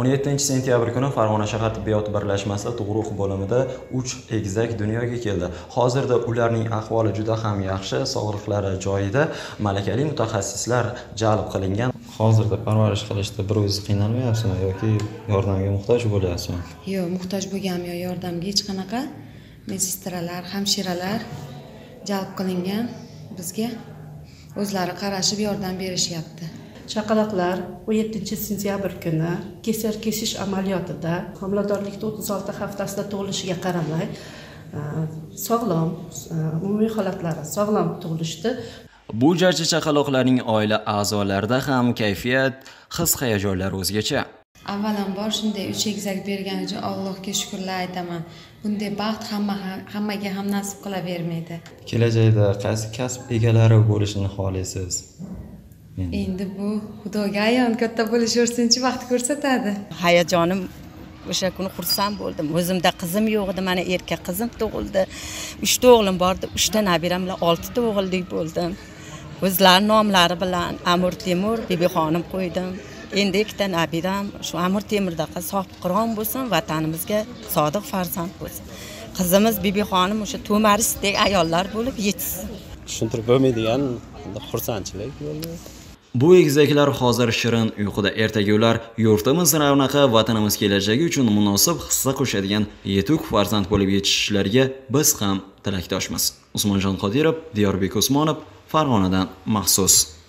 17 sentyabr kuni Farg'ona shahar tibbiyot birlashmasi tug'ruq bo'limida 3 egizak dunyoga keldi. Hozirda ularning ahvoli juda ham yaxshi, sog'liqlari joyida, malakali mutaxassislar jalb qilingan. Hozirda parvarish qilishda bir o'zingiz qiynalmayapsizmi yoki yordamga muhtoj bo'lyapsizmi? yo'q muhtoj bo'lganim yo'q yordamga hech qanaqa medsestralar hamshiralar jalb qilingan bizga o'zlari qarashib yordam berishyapti chaqaloqlar 17 sentyabr kuni kesar kesish amaliyotida homiladorlikni 36 haftasida tug'ilishiga qaramay e, sog'lom e, umumiy holatlari sog'lom tug'ilishdi Bu jarchi chaqaloqlarning oila a'zolarida ham kayfiyat, his-hayajonlar o'zgacha. avvalambor shunday uch egizak bergani uchun allohga shukurlar aytaman bunday baxt hamma hammaga ham nasib qilavermaydi Kelajakda qaysi kasb egalari bo'lishini xohlaysiz? Endi bu xudoga ayon katta bo'lishaversinchi vaqt ko'rsatadi. Hayajonim o'sha kuni xursand bo'ldim. O'zimda qizim yo'q edi mana erkak qizim tug'ildi. Uchta o'g'lim bor edi uchta nabiram bilan oltita o'g'illik bo'ldim. O'zlari nomlari bilan amir temur bibixonim qo'ydim. Endi ikkita nabiram shu amir temurdaqa sohibqiron bo'lsin vatanimizga sodiq farzand bo'lsin. Qizimiz bibixonim o'sha to'marisdek ayollar bo'lib yetishsin. Tushuntirib bo'lmaydigan xursandchilik bo'ldi Bu egizaklar hozir shirin uyquda, ertaga ular yurtimiz ravnaqi, vatanimiz kelajagi uchun munosib hissa qo'shadigan yetuk farzand bo'lib yetishishlariga biz ham tilakdoshmiz. Usmonjon Qodirov, Diyorbek Usmonov, Farg'onadan maxsus.